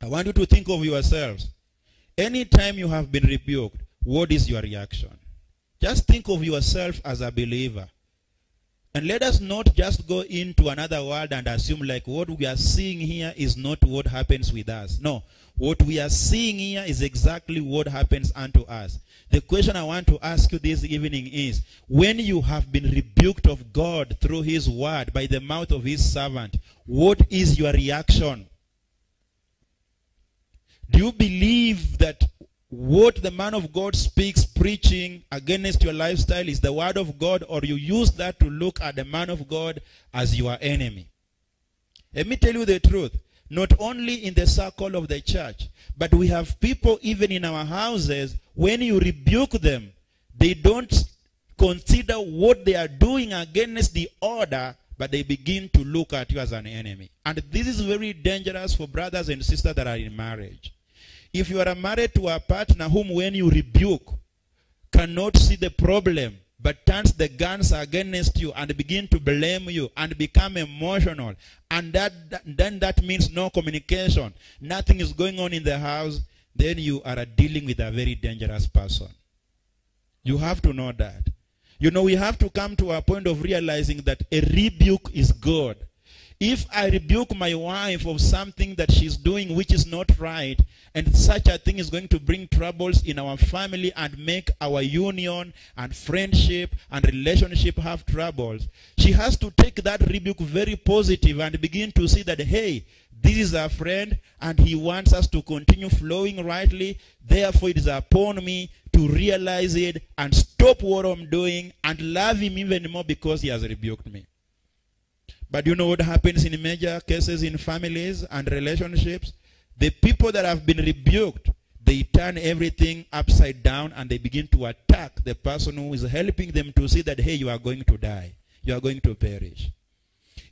I want you to think of yourselves. Anytime you have been rebuked, what is your reaction? Just think of yourself as a believer. And let us not just go into another world and assume like what we are seeing here is not what happens with us. No. What we are seeing here is exactly what happens unto us. The question I want to ask you this evening is, when you have been rebuked of God through his word by the mouth of his servant, what is your reaction? Do you believe that what the man of God speaks, preaching against your lifestyle is the word of God, or you use that to look at the man of God as your enemy? Let me tell you the truth. Not only in the circle of the church, but we have people even in our houses, when you rebuke them, they don't consider what they are doing against the order, but they begin to look at you as an enemy. And this is very dangerous for brothers and sisters that are in marriage. If you are married to a partner whom when you rebuke cannot see the problem but turns the guns against you and begin to blame you and become emotional and that, then that means no communication. Nothing is going on in the house then you are dealing with a very dangerous person. You have to know that. You know we have to come to a point of realizing that a rebuke is good if I rebuke my wife of something that she's doing which is not right, and such a thing is going to bring troubles in our family and make our union and friendship and relationship have troubles, she has to take that rebuke very positive and begin to see that, hey, this is our friend and he wants us to continue flowing rightly. Therefore, it is upon me to realize it and stop what I'm doing and love him even more because he has rebuked me. But you know what happens in major cases in families and relationships? The people that have been rebuked, they turn everything upside down and they begin to attack the person who is helping them to see that, hey, you are going to die. You are going to perish.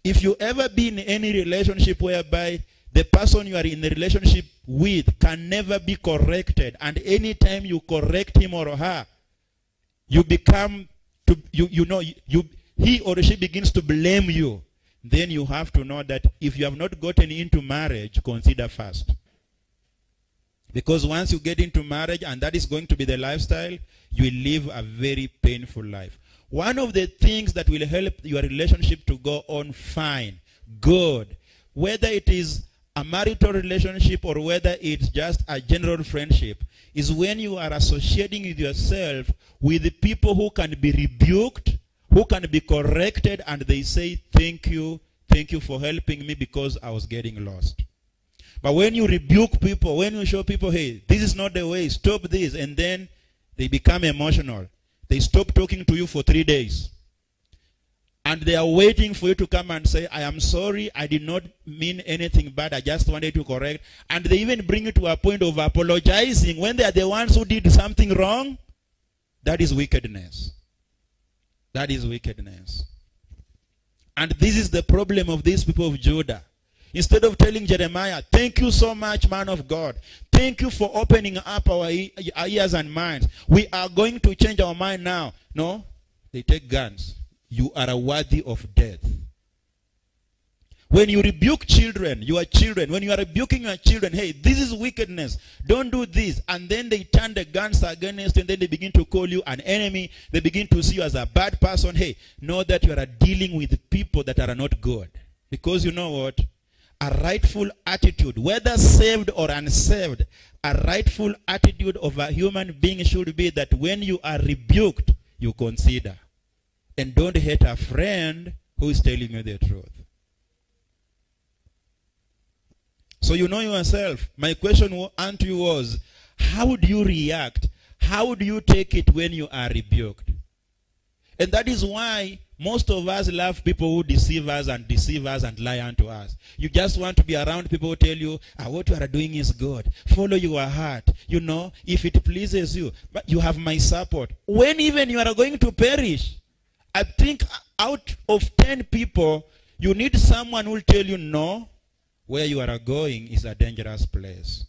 If you ever be in any relationship whereby the person you are in a relationship with can never be corrected, and anytime you correct him or her, you become to you you know you he or she begins to blame you then you have to know that if you have not gotten into marriage, consider first. Because once you get into marriage and that is going to be the lifestyle, you will live a very painful life. One of the things that will help your relationship to go on fine, good, whether it is a marital relationship or whether it's just a general friendship, is when you are associating with yourself with people who can be rebuked, who can be corrected, and they say, Thank you, thank you for helping me because I was getting lost. But when you rebuke people, when you show people, hey, this is not the way, stop this, and then they become emotional. They stop talking to you for three days. And they are waiting for you to come and say, I am sorry, I did not mean anything bad, I just wanted to correct. And they even bring you to a point of apologizing when they are the ones who did something wrong. That is wickedness. That is wickedness. And this is the problem of these people of Judah. Instead of telling Jeremiah, thank you so much, man of God. Thank you for opening up our ears and minds. We are going to change our mind now. No, they take guns. You are worthy of death. When you rebuke children, your children, when you are rebuking your children, hey, this is wickedness. Don't do this. And then they turn the guns against you and then they begin to call you an enemy. They begin to see you as a bad person. Hey, know that you are dealing with people that are not good. Because you know what? A rightful attitude, whether saved or unsaved, a rightful attitude of a human being should be that when you are rebuked, you consider. And don't hate a friend who is telling you the truth. So you know yourself. My question unto you was, how do you react? How do you take it when you are rebuked? And that is why most of us love people who deceive us and deceive us and lie unto us. You just want to be around people who tell you, ah, what you are doing is good. Follow your heart. You know, if it pleases you. But you have my support. When even you are going to perish, I think out of 10 people, you need someone who will tell you, no, where you are going is a dangerous place.